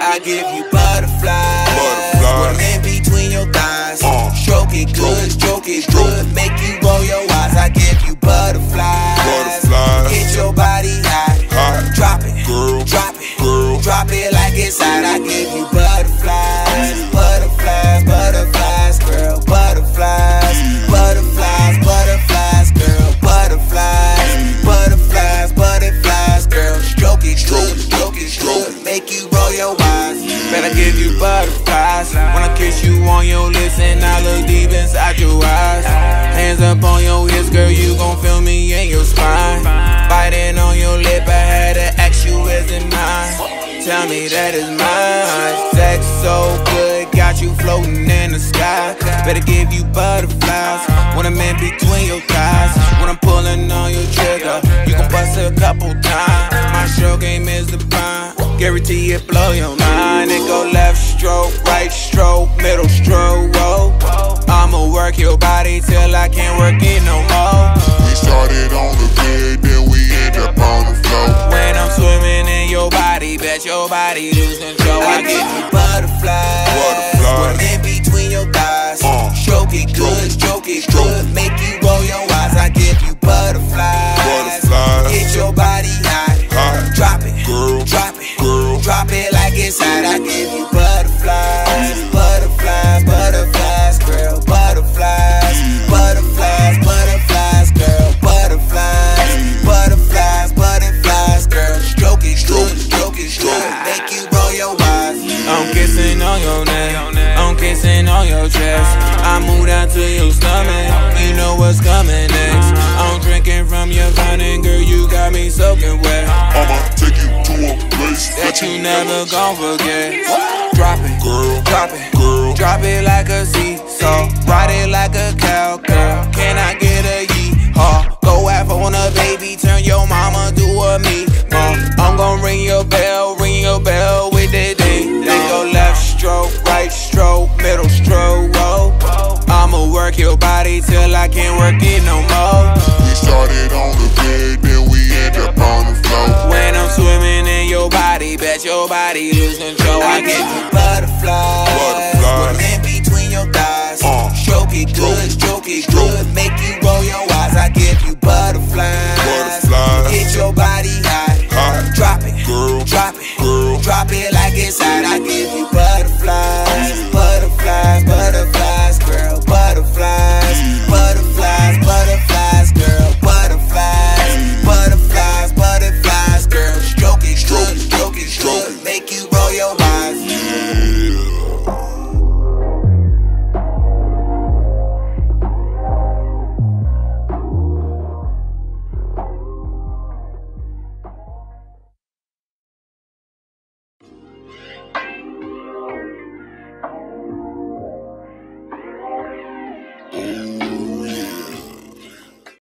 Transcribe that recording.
I give you butterflies. Butterflies. In between your thighs. Uh, stroke it good, stroke stroke it stroke good. Make you roll your eyes. I give you butterflies. Butterflies. Get your body hot. Hot. Drop it. Girl. Drop it. Girl. Drop it like it's hot. I give you on your lips and I look deep inside your eyes. Hands up on your hips, girl, you gon' feel me in your spine. Biting on your lip, I had to ask you, is it mine? Tell me that it's mine. Sex so good, got you floating in the sky. Better give you butterflies when I'm in between your thighs. When I'm pulling on your trigger, you gon' bust a couple times. My stroke game is divine. Guarantee it blow your mind. I can't work it no more. We started on the bed, then we end up on the floor. When I'm swimming in your body, bet your body lose control. I give you butterflies. Butterflies. 'em in between your thighs. Uh. Stroke it good, stroke it good. On your chest. I move down to your stomach. You know what's coming next. I'm drinking from your fountain, girl. You got me soaking wet I'ma take you to a place that you never gon' forget. Drop it, Girl. drop it, Girl. drop it like a seesaw, ride it like a cowgirl. Your body till I can't work it no more. We started on the bed, then we end up on the floor. When I'm swimming in your body, bet your body lose control. I get you butterflies, butterflies. in between your thighs. Uh, stroke it good, stroke it good, make you roll your eyes. I give you.